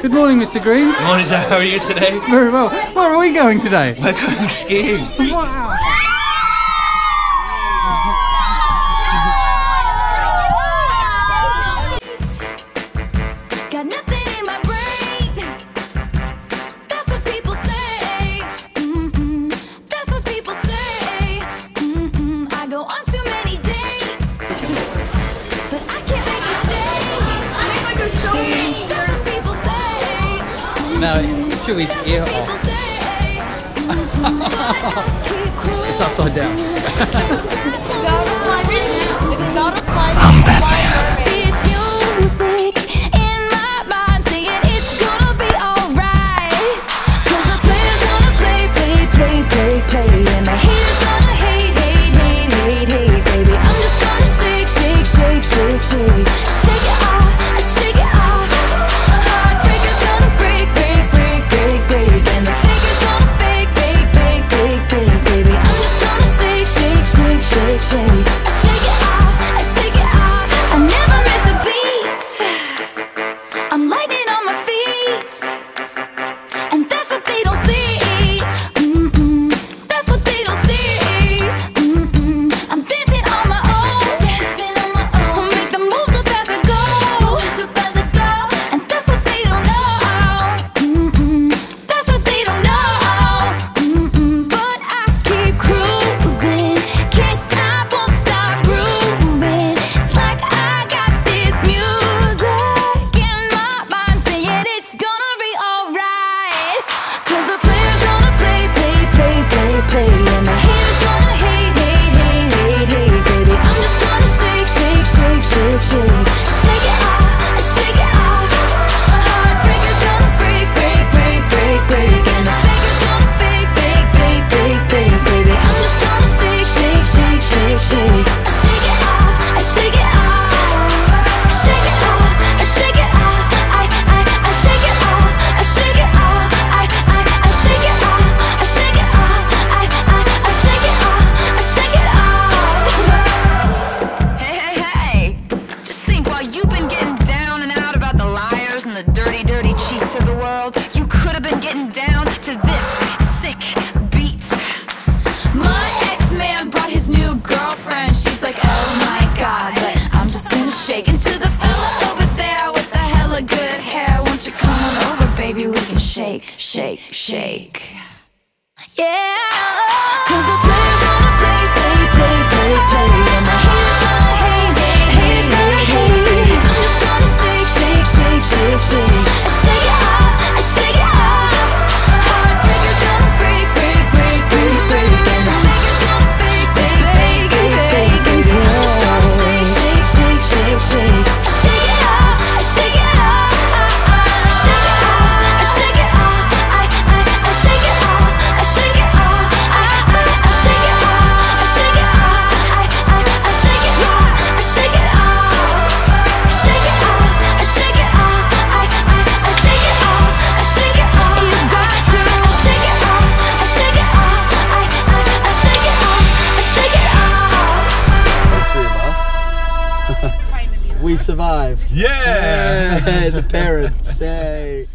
Good morning, Mr. Green. Morning, Joe. How are you today? Very well. Where are we going today? We're going skiing. Wow. No, Chewie's ear off. it's upside down. good hair. Won't you come on over, baby? We can shake, shake, shake. Yeah. we survived. Yeah. yeah the parents. Hey.